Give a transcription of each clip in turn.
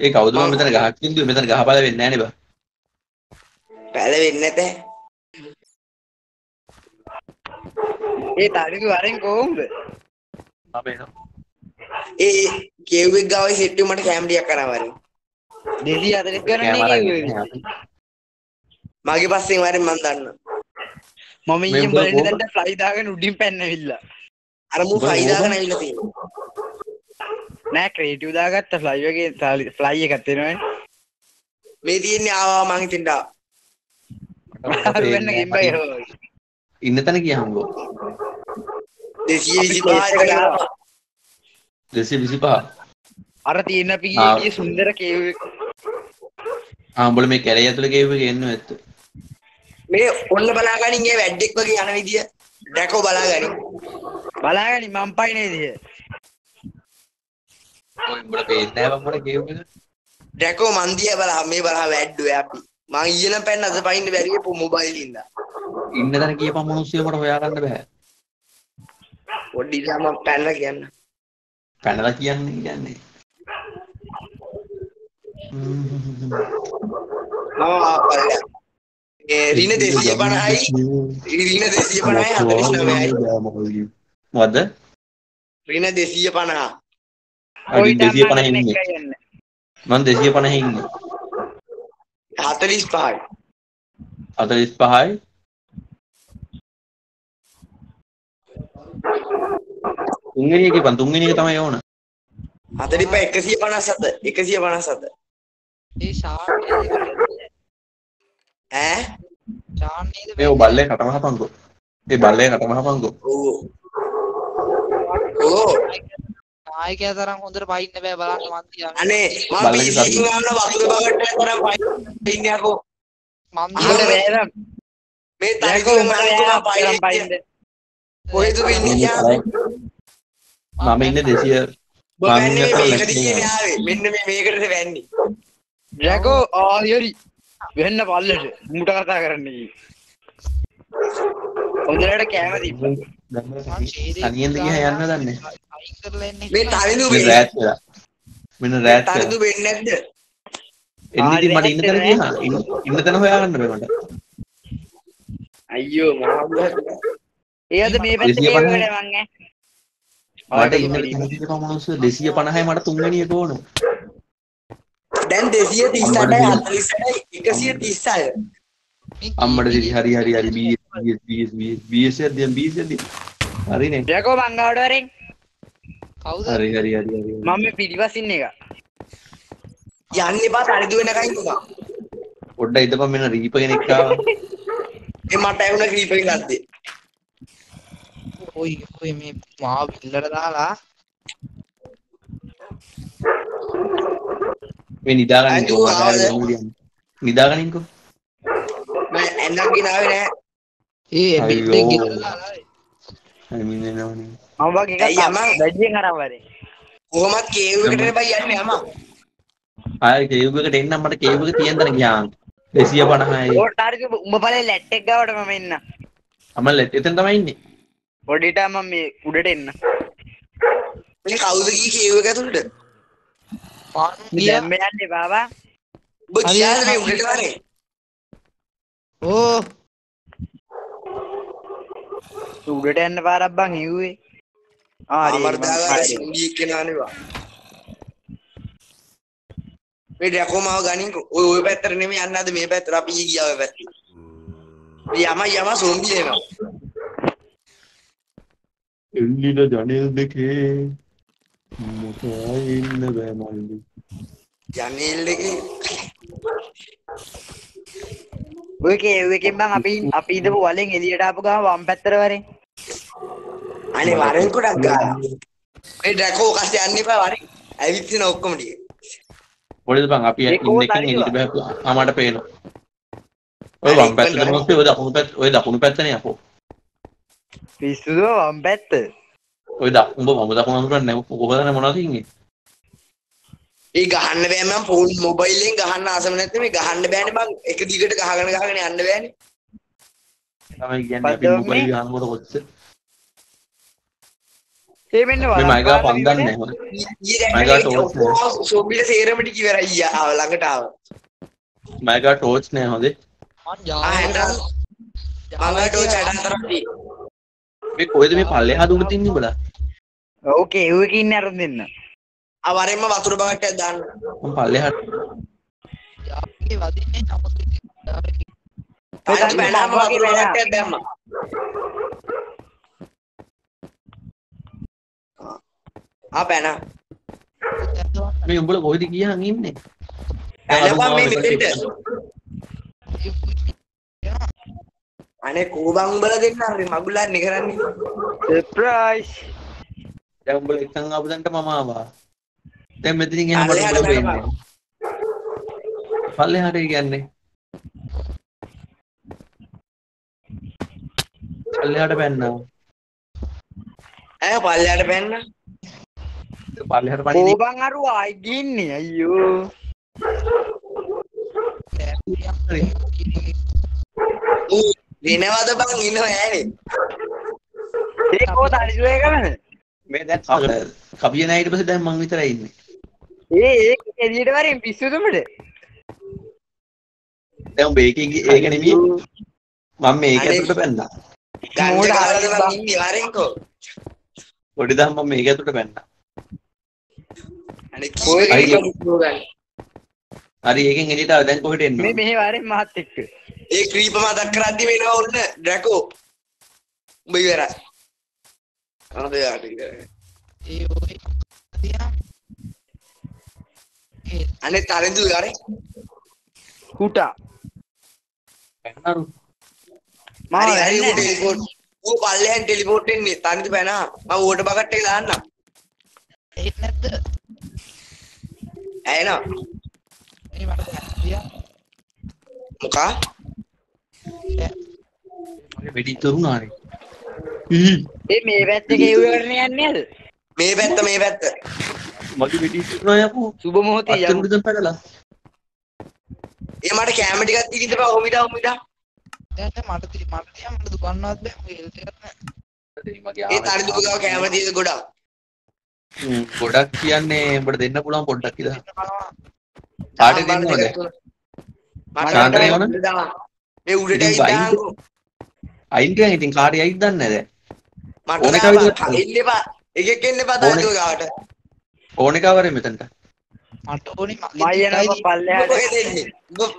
ඒ කවුද මම මෙතන ගහක් කින්දුවේ මෙතන ගහ බල වෙන්නේ නැහැ නේ බා. පැලවෙන්නේ නැතේ. ඒ තඩිදු වරෙන් කොහොමද අපේ නෝ. ඒ කෙව්වෙක් ගාවේ එක මට කැමරියක් කරා වරින්. දෙසි අතරිස් ගන්න කැමරා මගේ පස්සෙන් වරින් මන් දන්නවා. මම උඹ බලන්න? දැන්ට ෆ්ලයි දාගෙන උඩින් පැන්නවිල්ලා අර මු ෆයිදාගෙන කොහොමද? ඇවිල්ලා තියෙනවා. නෑ ක්‍රේටිව් දාගත්ත ෆ්ලයි වගේ ෆ්ලයි එකක් තියෙනවනේ මේ තියෙන්නේ ආවා මං හොයි ඉන්න තැන කියහන්කෝ. 225 එකට ආවා. 225. අර තියෙන. පිගේ සුන්දර කේව් එක. ආ උඹලා මේ කැලේ ඇතුලේ ගේව එක එන්න ඇත්ත. මේ ඔන්න බලාගනින් ඒ වැඩෙක් වගේ යන විදිය ඩැකෝ බලාගනින්. බලාගනි මං පයිනේ උඹලා පේන්නේ මට ගේව. ඩැකෝ මන් දිහා බලා මේ බලා වැඩ්ඩුවේ අපි. මං ඊයේනම් පැන්න අද පයින්න බැරි වෙපු මොබයිල් ඉඳලා. ඉන්න තැන කියපන් මිනිස්සු මට හොයාගන්න බෑ. පොඩ්ඩි මම පැනලා කියන්න. පැනලා කියන්නේ කියන්නේ. ඒ රින 250යි රින 250යි 49යි. මොකද්ද? රින 250. අඩි 250 ඉන්නේ. මම 250 ඉන්නේ. 45යි. 45යි. තුන්වෙනි එකේ පන් තුන්වෙනි එක තමයි ඕන. 45 157 157. ඒ ෂාන් නේද ඈ? ෂාන් නේද මේ ඔය බල්ලේ කටම හපන්කෝ. ඒ බල්ලේ කටම හපන්කෝ. ඔව්. ඔව්. නායකයා තරම් හොඳට පයින්න බෑ බලන්න මන් කියන්නේ අනේ මම එකකින් ආවන වතුර බගට්ටයක් තරම්. පයින් ඉන්නේ යකෝ. මන් ඉහට බෑනම් මේ මට මම යා පයින් පයින්ද කොහෙද ඉන්නේ යා? මම ඉන්නේ 200 ඔබ වැන්නේ මම ඉන්නේ. මෙන්න මේ මේකටද වැන්නේ. ජැකෝ ආයරි වෙන්න පල්ලට. මුට කතා කරන්න. හොඳට කෑම තිබ්බ තනියෙන්ද ගියා යන්න දන්නේ. මේ තනිදු මෙන්න වෙන්නේ. රෑත් වෙලා. වෙලා. වෙන්නේ නැද්ද? එන්න ඉතින් මට ඉන්න තැන ගියා. ඉන්න- තැන හොයාගන්න බෑ මට. අයියෝ මොහොත් ඒද මේ පැත්ත 250 කේව්වල මං ඈ මට ඉන්න මනුස්සය 250යි මට තුන්වෙනි එක ඕන. දැන් 238යි 48යි 136. අම්මට දිරි හරි හරි හරි BS BS BS BS දියන් BS දියන්. හරිනේ. ජැකෝ මංගාවට වරෙන් කවුද හරි හරි හරි හරි. මම මේ පිටිපස්සින් එක යන්න එපා තනිදු වෙනකන් ඉන්නවා. පොඩ්ඩක් ඉදපන් මෙන්න රීප කෙනෙක් ආවා. ඒ මට ඇහුණ ක්‍රීප් එක ගත්තේ. ඔයි ඔයි මේ මාව පිල්ලට දාලා මේ නිදාගනින්කෝ අයියෝ, ආවද? නිදාගනින්කෝ. මම ඇන්නක් ගිනාවේ නෑ. ඒ. බෙල්ලෙන් මිනිනවනේ. මම වගේ එකක් යමන්? බැජ්ජෙන් අරන් වරේ කොහොමත් කේව් එකටනේ බයි යන්නේ අම. ආයෙ කේව් එකට එන්නම් මට කේව් එක තියෙන තැන ගියාන් 250යි. ඕට හරි උඹ බලේ ලැට් එක ගාවට මම එන්න අමල් එතන තමයි ඉන්නේ. පොඩිට මම මේ උඩට එන්න මේ කවුද ගියේ කේව් එක ඇතුළට? පාන් ගියා දැම්ම යන්නේ බාබා ඔබ ගියාද මේ උඩට වරේ? ඕ උඩට යන්න පාරක් බං හිව්වේ ආ හරි ඒක මං අමර්දාගාර හරි. සින්ඩි එක්කෙනානේවා. මේ ඩැකෝමාව ගනින් ඔය ඔය පැත්තට නෙමෙයි යන්න අද මේ පැත්තට අපි ගියා ඔය පැත්තට. මේ යම යම සොම්බි එනවා. එල්ලින ජනෙල් දෙකේ මොකයි ඉන්න බෑ මල්ලි. ජනේල් එකේ ඔය කේව් එකෙන් බං අපි අපි ඉඳපු වලෙන් එළියට ආපු ගම වම් පැත්තට වරේ අනේ වරෙන් කොටක් ගාලා. මේ ඩැකෝ කස්සේ යන්න එපා වරෙන්. ඇවිත් ඉන්න ඔක්කොම ටික. පොඩිද බං අපි ඒ ඉන්න එකෙන් හරිවා. එළියට බෑ ආමට පේනවා. ඔය වම් පැත්තට මොකද ඔය දකුණු පැත්ත ඔය දකුණු පැත්තනේ අපෝ. පිස්සුද වම් පැත්ත ඔය දක් උඹ මම දකුණු අඳුරන්නේ කොහොමද මොනවද ඉන්නේ? ඒ ගහන්න බෑ මම ෆෝන් මොබයිලෙන් ගහන්න ආසම නැත්නම් මේ ගහන්න බෑනේ බං. එක දිගට ගහගෙන ගහගෙන යන්න බෑනේ. තමයි කියන්නේ අපි? මොබයිල් ගන්නකොට කොච්චර ඒ මෙන්න මේ මයිකා පන්දන්නේ නැහැ. ඊයේ මයිකා දැක්කනේ ටෝස් නෑ. ඔක්කොම සෝම්බිල සේරම ටික ඉවරයි ඊයා ආව ළඟට ආව. මයිකා ටෝච් නෑ හොඳේ. මං ආ හැන්ඩල් මංගල ටෝච් අඩන් තරප්පි. මේ කොහෙද මේ පල්ලෙහා දුර තින්නේ උඹලා? ඕකේ ඒවක ඉන්න අරුන් දෙන්න ආ වරෙන්ම වතුර බකට්ටයක් දාන්න. මම පල්ලෙහා යාගේ වදින්නේ නමුත් ඉතින් තාත්තා බැනම වගේ වතුර. බකට්ටයක් දැම්මා. ආ බැනා. මේ උඹලා කොහෙද ගියාන් ඉන්නේ? බැනපන් මේ මෙතෙන්ට. අනේ කෝබන් උඹලා දෙන්න හරි මගුලන්නේ කරන්නේ. සර්ප්‍රයිස් දැන් උඹලා එක්කන් ආපු දැන්ට මම ආවා. දැන් මෙතනින් එහා මට පල්ලෙහාට බැනපන්. වෙන්නේ. පල්ලෙහාට කියන්නේ. පල්ලෙහාට බැන්නා. ඈ පල්ලයට බැන්න. පල්ලෙහාට පණින්නේ. කෝබන් අරු ආයි ගින්නේ අයියෝ වෙනවද බං ඉන්නව ඈනේ. ඒ කෝ තනිසුවේ කරන මේ දැන් කබිය නැහැ ඊට පස්සේ දැන් මං විතරයි ඉන්නේ. ඒ ඒක එළියට වරින් පිස්සුදුමට දැන් උඹ ඒකේ ඒක නෙමෙයි. මම මේක. ඇතුළට බැන්නා. ගන්න බං බං. ඉන්නේ වරෙන්කෝ. පොඩි දහම් මම මේක ඇතුළට බැන්නා. අනේ ගන්න. හරි ඒකෙන් එළියට ආව දැන් කොහෙට මේ එන්නේ? මෙහෙ වරින් මහත් එක්ක ඒ ක්‍රීප මතක් කරද්දි වෙනවා ඔන්න ඩ්‍රැකෝ. උඹ ඉවරයි. අනද යාට ඉවරයි. ඒ ඔය තියා ඒ අනේ තරඳු යරේ. කුටා බැන්නරු. මම හරි හරි ඌ යන්නේ ටෙලිපෝට්. ඌ පල්ලෙන් ටෙලිපෝට් එන්නේ. තරඳු බැනා. මම ඌට බකට් එක දාන්නම්. ඒ නැද්ද ඇයනවා. ඒ මට තියා මොකා? මගේ වෙඩි තරුණානේ. හි ඒ මේ පැත්ත කෙව්ව කරන යන්නේ නේද මේ පැත්ත මේ පැත්ත. මගේ වෙඩි තරුණා යපු. සුබ මොහොතේ යමු අත්තුරුද පැදලා. ඒ මට කැම ටිකක් දීන්න බා ඔමිඩා ඔමිඩා. දැන් මට ති- මට තියා මට දුකන්නවත් බෑ මගේ හෙල්ත් එකක් මගේ ඒ තරඳු ගාව කැම දීද ගොඩක්. ගොඩක් කියන්නේ උඹට දෙන්න පුළුවන් පොඩ්ඩක් කියලා. කාටද දෙන්න ඕනේ? ශාන්තනේ ඕන? මේ උඩට ඇවිත් අයින් කියන් ඉතින් කාටයි අයිත් දන්නේ නැහැ දැන්. මට ඕන එක දාපන්. විදිහට- එන්න එපා. එකෙක් එන්න එපා තරඳු ගාවට. ඕන එක වරේ මෙතනට. මට ඕනේ මගේ තියයි පල්ලෙහාට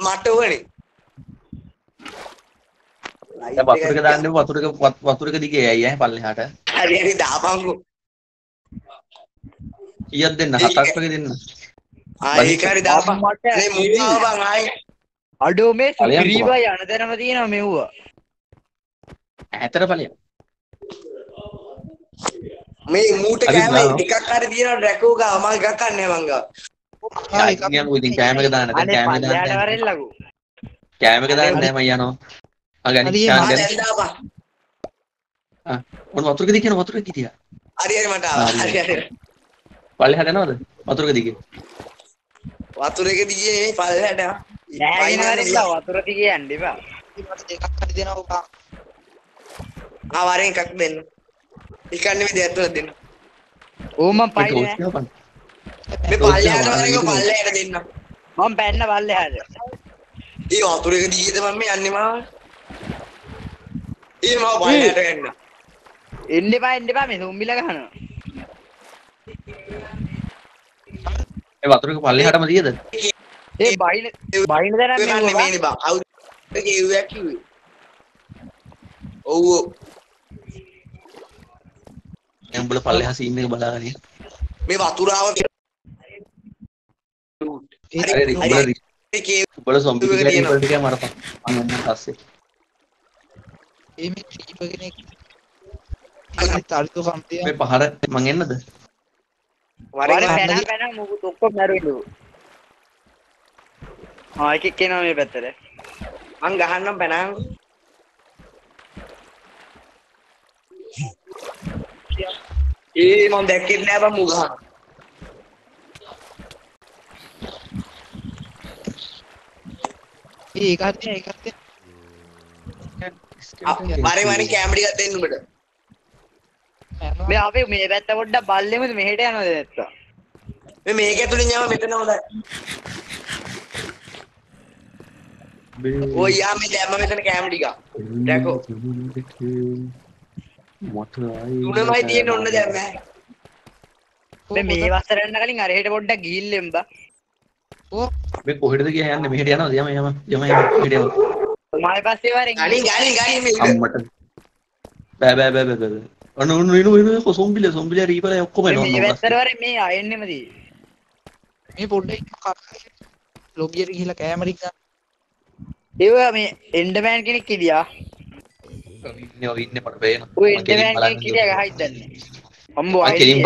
මට ඕනේ. වතුරක දාන්න වතුරක වත්- වතුරක දිගේ යයි ඈ පල්ලෙහාට. හරි හරි දාපන්කෝ. කීයක් දෙන්න? හතක් වගේ දෙන්න. ආ ඒක හරි දාපන්. අම්මට මේ මුගාව බං ආයේ. අඩෝ මේ සුග්‍රීවයි යන තැනම තියෙනවා මෙව්වා ඈතට ඵලයක්. මේ මූට කෑම. එකක් හරි තියෙනවා ඩ්‍රැකෝ ගාව මම එකක් ගන්න මං. ඉතින් යමු ඉතින් කෑම එක දාන්න. දැන් කෑම දාන්න. කෑම එක දාන්න නෑ මම යනවා. ආ ගනි හරි, ෂාන් ආ ගනි. දැන් දාපන්. මොන වතුරක දිගේ යන වතුරක දිගේ. හරි හරි මට ආවා. හරි. හරි. පල්ලෙහාට යනවද? වතුරක. වතුර එක දිගේ මේ ලා වතුර දිගේ යන්න එපා මට දෙකක් හරි දෙනවා ආ වරෙන් එකක් දෙන්න. එකක් නෙමෙයි දෙයක් තුනක් දෙන්න. ඕ මම මේ නෑ. මේ පල්ලයට වරෙන් පල්ලයට දෙන්න. මම පැන්න පල්ලෙහාට ඒ වතුර එක දිගේද මම මේ යන්නේ මාව. ඒ මාව පල්ලයට ගන්න. එන්න එපා එන්න එපා මේ සුම්බිල ගහනවා ඒ වතුරක පල්ලෙහාටම දියද? ඒ බයින බයින දැන ඒක ගන්න මෙව්වා මේනේ බං. අවුත් ඒක එව්වක් කිව්වේ. ඔව් උඹලා පල්ලෙහා සීන් එක බලාගෙන. මේ වතුරාව හරි හරි උඹලා සොම්බි ටික මරපන්. මම එන්න පස්සේ. ඒ මේ ක්‍රීප කෙනෙක් තරතු සම්පිය මේ පහර මං එන්නද? වරෙන් වර පැන. පැන මුකුත් ඔක්කොම මැරුණු ආ එකෙක් කෙනා මේ පැත්තට මං ගහන්නම් පැනන්. ඒ මම දැක්කේ නෑ බං මුගහන. ඒ ඒක හරි ඒක හරි වරෙන් වරෙන් කැම ටිකක් දෙන්න උඹට. මේ අපි මේ පැත්ත පොඩ්ඩක් බල්ලෙමුද? මෙහෙට යනවද නැත්තම් මේ මේක ඇතුලින් යම මෙතන හොඳයි. ඔය යා මේ දැම්ම මෙතන කැම ටික දැකෝ. තුනමයි තියෙන්නේ ඔන්න දැම්ම මේ මේ වසර යන්න කලින් අර හෙට පොඩ්ඩක් ගිහිල්ලෙම් බා. මේ කොහෙටද ගියා යන්නේ මෙහෙට යනවද යම යම යම මෙහෙට යම මායි පස්සේ වරෙන් ගණින් ගණින් ගණින් මේක. අම්මට. බෑ බෑ බෑ බෑ බෑ. අන්න ඔන්න එනු එනු කො සොම්බිල සොම්බිල රීපල ඔක්කොම මේ එනවා පැත්තට වරෙන් මේ ආයෙන්නෙම දී මේ පොඩ්ඩක් ලොබියට ගිහිල්ලා කැමරි ගන්න ඒව මේ එන්ඩමෑන් කෙනෙක් කිදියා ඉන්නේ මට පේන කෙලින්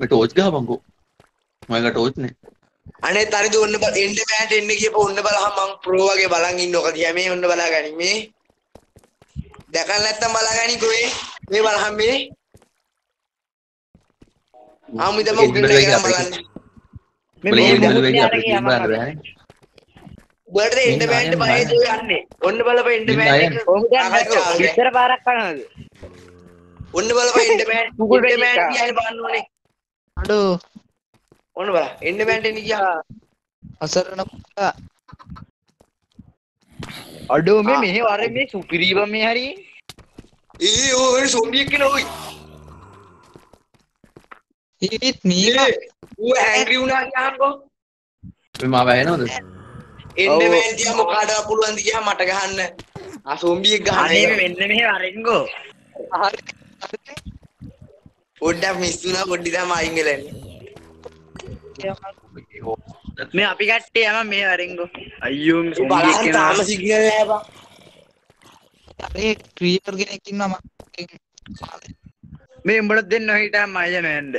මේ ටෝච් ගහපන්කෝ මම ටෝච් නේ. අනේ තරිදු ඔන්න බල එන්න බෑන්ට එන්න කියපුව ඔන්න බලහන් මං ප්‍රෝ වගේ බලන් ඉන්න ඔක දිහා. මේ ඔන්න බලාගනි. මේ දැකලා නැත්තම් බලාගනි කොේ මේ බලහන් මේ. ආමුදම බලන්න අයන් බයද ඔය යන්නේ ඔන්න බලපන්. එක කොහොමද? විතර පාරක් කනවද ඔන්න බලපන් Pay බෑන්ට එක. කියන්නේ බලන්න ඕනේ අඩෝ ඔන්න බලන්න එන්න බෑන්ට එන්න ගියා අසරණ පුතා අඩෝ මේ මෙහෙ වරෙන් මේ සුපිරීබ මේ හරි ඒ ඔය සොම්බියෙක් කෙනා ඔයි ඒත් නීල ඌ හැංග්‍රි වුණා කියහන්කෝ මේ මාව ඇහෙනවද එන්න ගියා මොකාට පුළුවන් ද ගියා මට ගහන්න. ආ සොම්බියෙක් අනේ මේ ගහන්න මෙන්න මෙහෙ වරෙන්ගෝ පොඩ්ඩක් මිස් වුණා පොඩ්ඩි වෙලා ඉන්නේ. මේ අපි කට්ටේ යම මේ වරෙන්ගෝ අයියෝ බලන්න තාම සිග්නල් නෑ බා. අරේ ක්‍රියේටර් කෙනෙක් ඉන්නවා මම මේ උඹට දෙන්න හිටා මයන ඇන්ඩ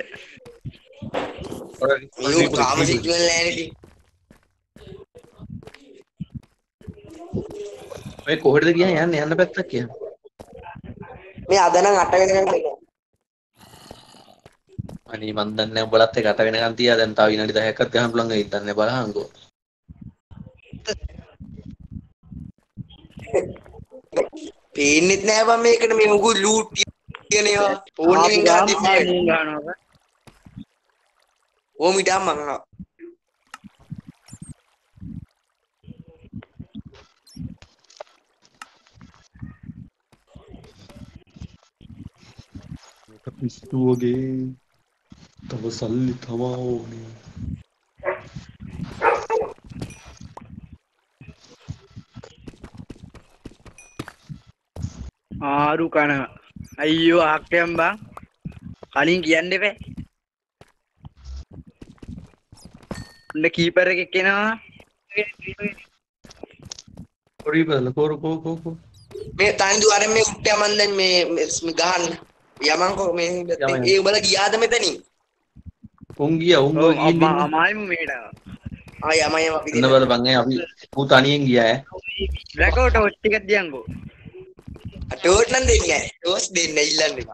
මේ තාම සිග්නල් නෑනේ ඉතින් ඔය කොහෙටද ගියා යන්නේ? යන්න පැත්තක් කිය. මේ අද නම් 8 වෙනකන් තියෙනවා. අනේ මන් දන්නේ උඹලත් එක්ක අට වෙනකන් තියා දැන් තව විනාඩි 10ක්වත් ගහන්න පුළුවන් වෙයිද දන්නේ බලහන්කෝ පේන්නෙත් නෑ බං මේකට. මේ මුකු ලූට් කියන ඒවා. ෆෝන් එකෙන් ගන්න දෙන්නේ ඕම ඉඩම් මං ආවා. මේක පිස්සු වගේ. තව සල්ලි තමා ඕනේ. ආරු කන. අයියෝ ආක්ටයම් බං. කලින් කියන්න එපෑ. උන්න කීපර එකක් කෙනවා කොරි බල කොර කෝ කෝ කෝ මේ තනිදු අර මේ උට්ට යමන් දැන් මේ මේ ගහන්න යමන්කෝ මේ. ඒ උඹලා ගියාද මෙතනින්? උන් ගියා උන් ගෝ ගිහින් ඉන්නේ. අමායිම මේට. ආ යම යම අපි එන්න බල බං ඒ අපි ඌ තනියෙන් ගියා ඈ. රැකෝට ඔච්ටිකක් දියන්ගෝ. ටෝට් නම් දෙන්නේ නැහැ. ටෝස් දෙන්න ඉල්ලන්නේ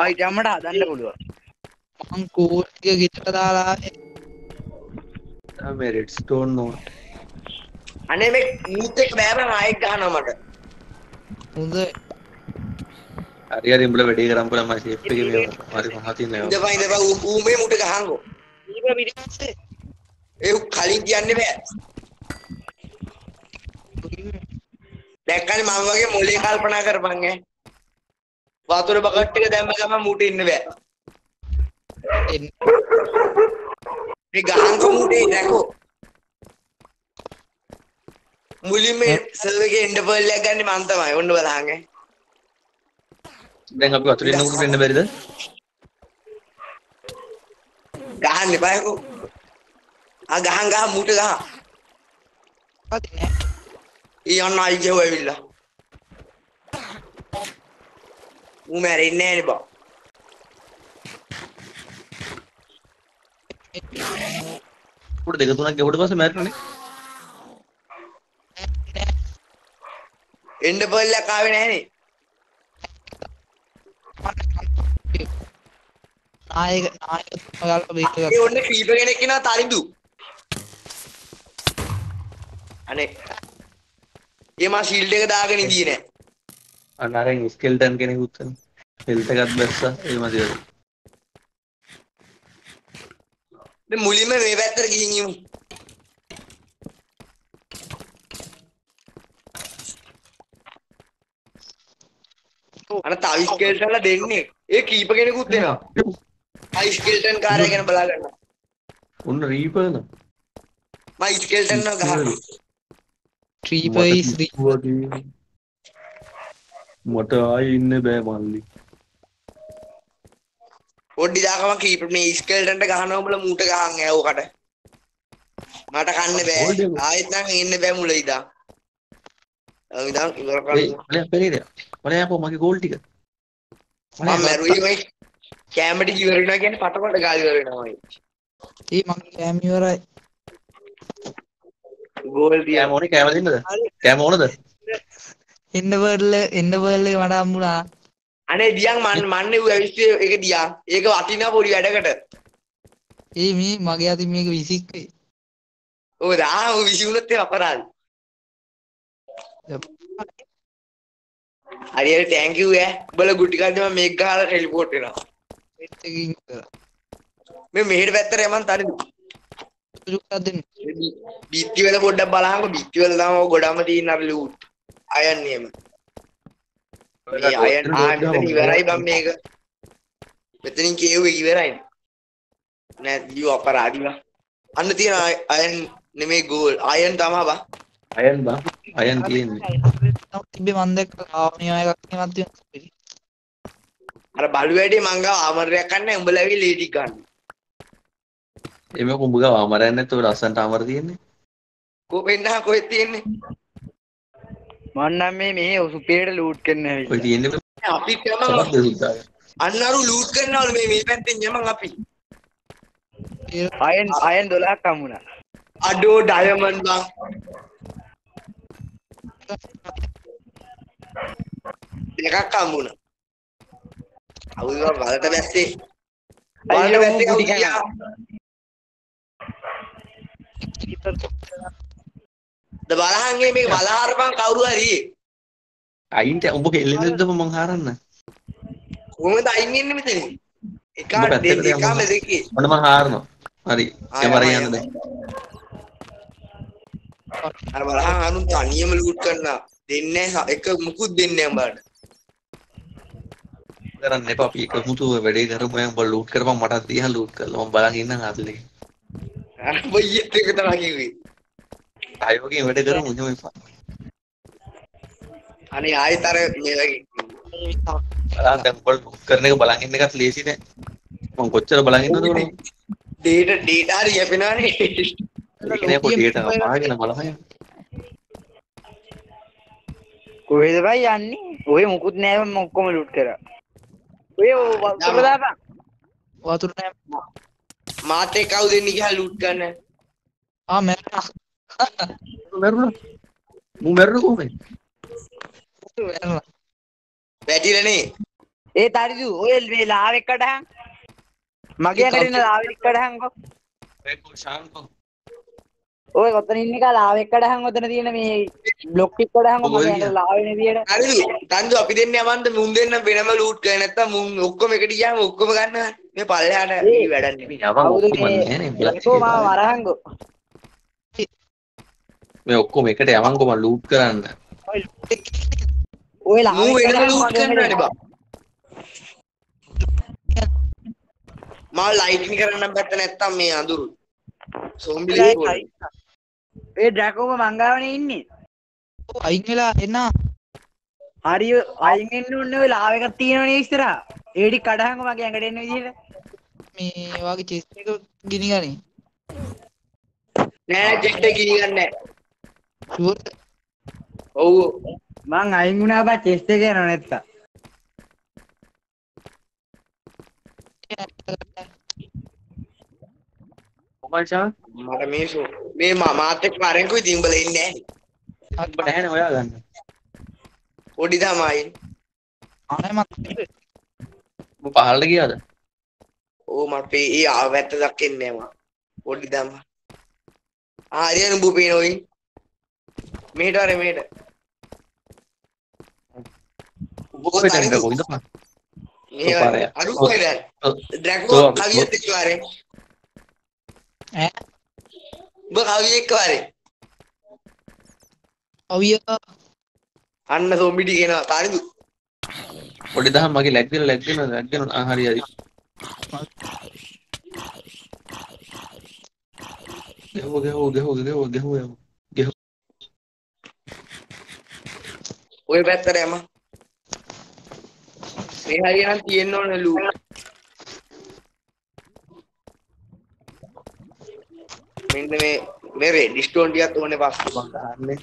ආයි ජම්මට හදන්න පුළුවන්. මං කෝඩ් එක ගෙටට දාලා මේ රෙඩ් ස්ටෝන් නෝ අනේ මේ මූත් එක බෑබන් ආයෙත් ගහනවා මට. හොඳ හරි හරි උඹලා වැඩේ කරන් බලන්න මම ෂේප් එකේ මේ හරි මහතින් නෑ. ඉඳපන් ඉඳපන්. ඌ- ඌ මේ මුට ගහංගෝ ඊප පිටිපස්සේ ඒ කලින් කියන්නේ බෑ. දැක්කනේ මම වගේ මොලේ කල්පනා කරපන් ඈ. වතුර බකට් එක දැම්ම ගමන් මූට ඉන්න බෑ. මේ ගහංග මූටේ දැකෝ. මුලින්ම පර්ල් එකක් ගන්න මම තමයි. ඔන්න බලහන් ඈ දැන් අපි වතුරේ නමුත් වෙන්න බැරිද? ගහන්න එපා. යකෝ ආ ගහන් ගහ මූට ගහ පදිනේ ඊ යන්න ආයි ගෙව ඇවිල්ලා. ඌ මැරෙන්නේ නැහැ නේ බා. උඩ දෙක තුනක් ගෙවුවට පස්සේ මැරෙන්නේ පර්ල් එකක් ආවේ නැහනේ නායක නායක ඔයාලට බේක ඒ ඔන්න ක්‍රීපර් කෙනෙක් ඉනවා තරිඳු. අනේ. ඒ මා ෂීල්ඩ් එක දාගෙන ඉඳී නෑ. අන්න අරෙන් ස්කෙල්ටන් කෙනෙකුත් හෙල්ත් එකත් බැස්සා ඒ මදිවල දැන් මුලින්ම මේ පැත්තට ගිහින් යමු. අර තව ස්කෙල්ටන්ලා දෙන්නේ. ඒ කීප කෙනෙකුත් දෙනවා. අයි ස්කෙල්ටන් කාර්යය ගැන බලා ගන්න. ඔන්න ගහනවා. ට්‍රීපර් is re- මට ආය ඉන්න බෑ මල්ලි පොඩ්ඩි දාකම කීප මේ ස්කෙල්ටන්ට ගහනවා උඹලා මූට ගහන් ඇව්වට. මට කන්න බෑ. ආයෙත් නම් එන්න බෑ මුල ඉදා. මල යපෝ මගේ ගෝල් ටික. මම මැරුවේ මේ කැමටි වෙනවා කියන්නේ පටපට ගාලි ඉවර වෙනවා. ඒ මගේ කෑම ඉවරයි. ගෝල් කෑම තියනවා. ඕනේ? කෑම දෙන්නද කෑම ඕනද? එන්න බර්ල එන්න බර්ල මට අම්මුණා අනේ දියන් මන් මන්නේ ඌ ඇවිස්සේ ඒක දියන්. ඒක වටිනා පොඩි වැඩකට. ඒ මේ මගේ අතින් මේක විසික්කේ ඔය දා ඌ විසිුණොත් ඒ අපරාධ. හරි හරි thank you ඈ. උඹලා ගුටි කන්දේ මම මේක ගහලා ටෙලිපෝට් වෙනවා. එකකින් කරා මේ මෙහෙට පැත්තට යමන් තනිද. සුදුක්ක් දෙන්න බිත්ති වල පොඩ්ඩක් බලහන්කො බිත්ති වල තමයි ගොඩම තියෙන අර ලූට්. අයන් නියම. මේ අයන් ආ මෙතන ඉවරයි බම් මේක. මෙතනින් කියුවේ ඉවරයි. නෑ දියු අපරාධිවා. අන්න තියෙන අය- අයන් නෙමෙයි ගෝල්. අයන් තමයි බා. අයන් බා අයන් තියෙන්නේ තිබේ මන් දැක්ක ආවනිය එකක් තියෙනවත් තියෙනවා අර බලු වැඩේ මං ගාව ආමරයක් ගන්න උඹලා ඇවිල්ලා ලීඩි ගන්න. එම කුඹ ගාව අමරයන් නැතුව ලස්සන්ට අමර තියෙන්නේ කෝ වෙන්නා කොහෙද තියෙන්නේ? මම නම් මේ මේ සුපිරියට ලූට් කරන්න ඔය ඇවිල්ලා. තියෙන්නේ අපි තමන් සමත් දෙසුද්දාගේ අන්න අරු ලූට් කරනවලු මේ මේ පැත්තෙන් යමන් අපි. අයන් අයන් 12ක් හම්බුණා. අඩෝ ඩයමන්ඩ් බං. දෙකක් හම්බුණා. අවුවා වලට බැස්සේ. වලට බැස්සේ කවුද ගියා? ද බලහන්ගේ මේක බලහරපන් කවුරු හරි. අයින්ට උඹ කෙල්ලෙන්නද මං හාරන්න කොහොමද අයින් ඉන්නේ මෙතන? එක උඹ පැත්තකට යමු. දෙකම දෙකේ. ඔන්න මං හාරනවා හරි ආය, යන්න දැන් අර බලහන් අනුන් තනියම ලූට් කරනවා. දෙන්නේ එක මුකුත් දෙන්නේ නැහැ. කරන්න එපා අපි එක මුතු වැඩේ කරමු මම බල ලූට් කරපන් මටත් දිහා ලූට් කරලා මම බලන් ඉන්නම් අතලේ අර බයියත් එක තමයි කිව්වේ. ආයෝගේ වැඩ කරමු එහෙම එපා අනේ ආයෙත් අර මේ වගේ බලන්න දැන් උඹ ලූට් කරන එක බලන් ඉන්න එකත් ලේසි නෑ මම කොච්චර බලන් ඉන්නද උනේ ඩේටා ඩේටා හරි යපෙනවනේ. ඒක නේ පොඩි ඩේටා අපාගෙන බලහන් කොහෙද බයි යන්නේ? ඔය මුකුත් නෑ මම ඔක්කොම ලූට් කරා. ඔය වතුර දාපන්. වතුර නෑ මාත් එක්ක කවුද එන්නේ කියලා ලූට් ගන්න. ආ මැරුණා මැරුණා මු මැරුණා කොහොමද වැටිලානේ. ඒ තරිදු ඔය මේ ලාවෙක් කඩහන්. මගේ අකට ඉන්න ලාවෙක් කඩහන්කෝ. ඒකෝ ශාන්තෝ ඔය ඔතන ඉන්න එක ලාවෙක් කඩහන් ඔතන තියෙන මේ බ්ලොක් එක කඩහන් ඔය මගේ ගියා. අකට ලාවෙ විදියට. හරිද? තන්දු අපි දෙන්නේ යවන්ද මුන් දෙන්න වෙනම ලූට් කරේ නැත්තම් මුන් ඔක්කොම එකට ගියාම ඔක්කොම ගන්න මේ පල්ලෙහාට. වැඩන්නේ. ඔක්කොම මේ ඔක්කොම එකට යවන්කො මම ලූට් කරන්න ඔය මූ ලාවෙක් වෙනම කඩහන් ලූට් අකට බා. මා ලයිටින් කරන්න බැත්ත නැත්තම් මේ අඳුරු. සෝම්බිලි. ඒ ඩ්‍රැකෝම මංගාවනේ ඉන්නේ. අයින් වෙලා එන්න හරි අයින් වෙන්න ඕනේ ඔය ලාව එකක් තියෙනවනේ ඉස්සරහා. ඒඩි කඩහන්කෝ මගේ ඇඟට එන්න විදියට. මේ වගේ චෙස් එක ගිනිගනි නෑ ජෙට් එක ගිනි ගන්න නෑ. ෂුවර් ඔව්. මං අයින් වුණා බා චෙස්ට් එක යනවා නැත්තා. ශාන් මට මේ ෂෝ මේ මාත් එක්ක අරන්කෝ ඉතින් උඹලා ඉන්නේ නෑනේ. උඹ නැහැනේ හොයා ගන්න පොඩි තමයි. අනේ මත් උඹ පහළට ගියාද ඕ මට පේ ඒ ආවැත්ත දක්කෙන්නේ නෑ මම. පොඩි දම. ආ හරියන උඹ පේනෝයි. මෙහෙට අර මෙහෙට. මොකද කොහෙද කොයිද පා පාරය. අරු කොහෙද ඔව්. ඩ්‍රැගෝ. කවියත් එක්ක වරේ ඈ? ඔබ කවිය එක්ක වරේ? අවිය අන්න සොම්බිටි කියනවා. තාරිදු පොඩි දහම් මගේ ලැග් දෙන ලැග් දෙන ලැග් දෙන හරි හරි. ගෙහුව ගෙහුව ගෙහුව ගෙහුව ගෙහුව ගෙහුව. ඔය පැත්තට යම. මේ හරිය නම් තියෙන්න ඕන ලූ මෙන්න මේ මේ රෙඩ් ස්ටෝන් ටිකත් ඕනේ පස්සේ මං ගහන්නේ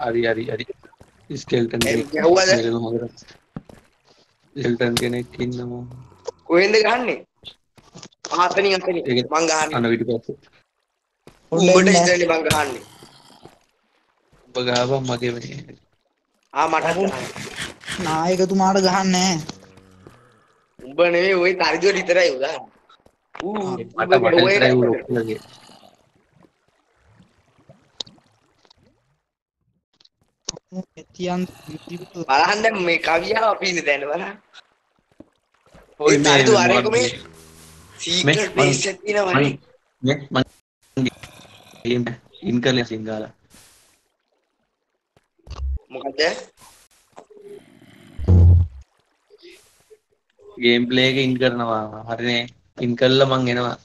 හරි හරි හරි. ස්කෙල්ටන් ගැහුවද? ස්කෙල්ටන් කෙනෙක් ඉන්නවා. කොහෙන්ද ගහන්නේ? ආතනින් අතනින් මං ගහන්නේ. අන පිටිපස්සේ උඹට ඉඳන්නේ මං ගහන්නේ. ඔබ ගාවා මගේ මේ ආ මට නායකතුමාට ගහන්නේ උඹ නෙවෙයි ওই තරිදුව විතරයි උදා ඌ මට මට විතරයි ඌ ඔක්කොලගේ තියන් බලහන් දැන් මේ කවියාව අපි ඉන්නේ දැන් බලන්න ඔය තරිදු අරේක මේ සීක්‍රට් බේස් එකක් තියෙනවනේ මේ මං ගේම් ඉන් කරලා සිංගාල මොකද ගේම් ප්ලේ එක ඉන් කරනවා. හරිනේ? ඉන් කළා මං එනවා.